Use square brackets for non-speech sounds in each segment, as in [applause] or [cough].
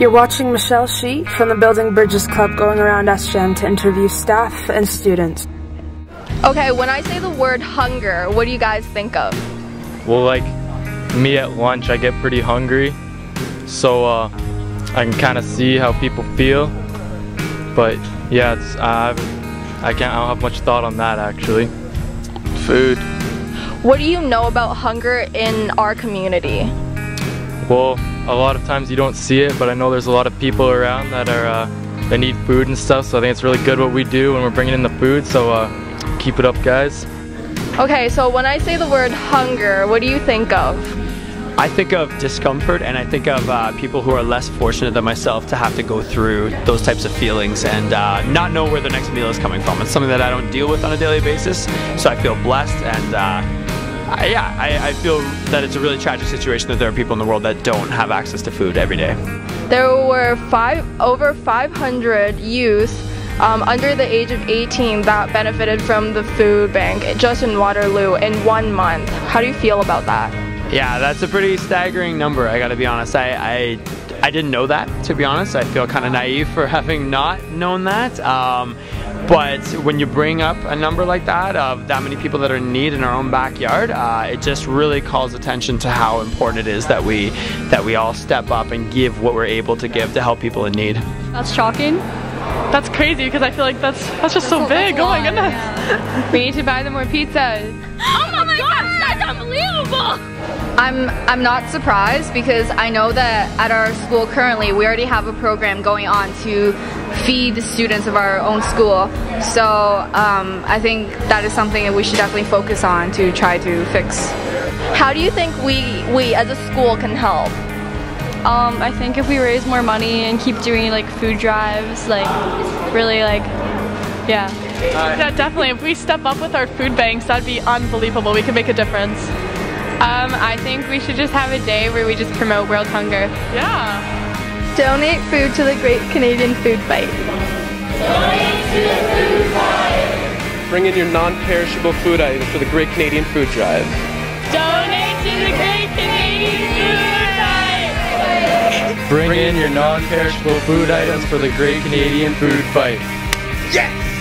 You're watching Michelle Shi from the Building Bridges Club going around SJAM to interview staff and students. Okay, when I say the word hunger, what do you guys think of? Well, like me at lunch, I get pretty hungry, so uh, I can kind of see how people feel. But yeah, it's, I, I can't. I don't have much thought on that actually. Food. What do you know about hunger in our community? Well, a lot of times you don't see it, but I know there's a lot of people around that are uh, that need food and stuff. So I think it's really good what we do when we're bringing in the food. So uh, keep it up, guys. Okay, so when I say the word hunger, what do you think of? I think of discomfort and I think of uh, people who are less fortunate than myself to have to go through those types of feelings and uh, not know where the next meal is coming from. It's something that I don't deal with on a daily basis, so I feel blessed and uh, I, yeah, I, I feel that it's a really tragic situation that there are people in the world that don't have access to food every day. There were five over 500 youth um, under the age of 18 that benefited from the food bank just in Waterloo in one month. How do you feel about that? Yeah, that's a pretty staggering number, I gotta be honest. I, I, I didn't know that, to be honest. I feel kind of naive for [laughs] having not known that. Um, but when you bring up a number like that of that many people that are in need in our own backyard, uh, it just really calls attention to how important it is that we that we all step up and give what we're able to give to help people in need. That's shocking. That's crazy because I feel like that's that's just so big. Oh my goodness. Yeah. [laughs] we need to buy them more pizzas. [laughs] unbelievable! I'm I'm not surprised because I know that at our school currently we already have a program going on to feed the students of our own school. So um, I think that is something that we should definitely focus on to try to fix. How do you think we we as a school can help? Um, I think if we raise more money and keep doing like food drives, like really like, yeah. Yeah, definitely. If we step up with our food banks, that'd be unbelievable. We could make a difference. Um, I think we should just have a day where we just promote world hunger. Yeah. Donate food to the Great Canadian Food Fight. Donate to the food fight. Bring in your non-perishable food items for the Great Canadian Food Drive. Donate to the Great Canadian Food Fight. Bring in your non-perishable food items for the Great Canadian Food Fight. Yes!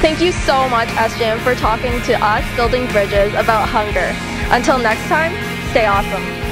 Thank you so much, SJAM, for talking to us, Building Bridges, about hunger. Until next time, stay awesome.